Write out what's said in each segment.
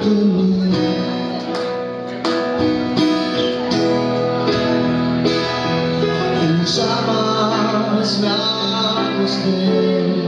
In the summer, it's not the same.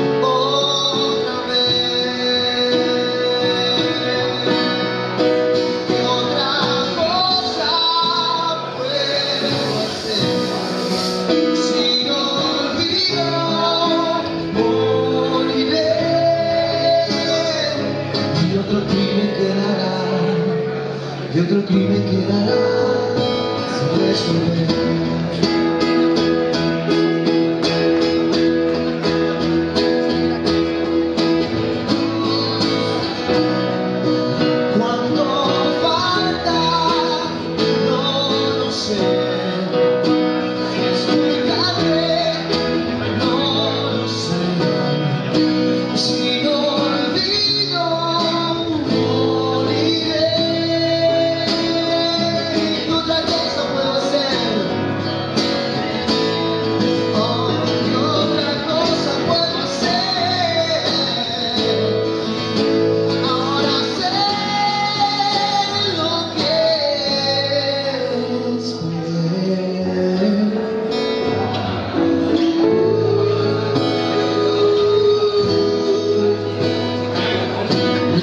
Dime que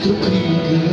I don't you.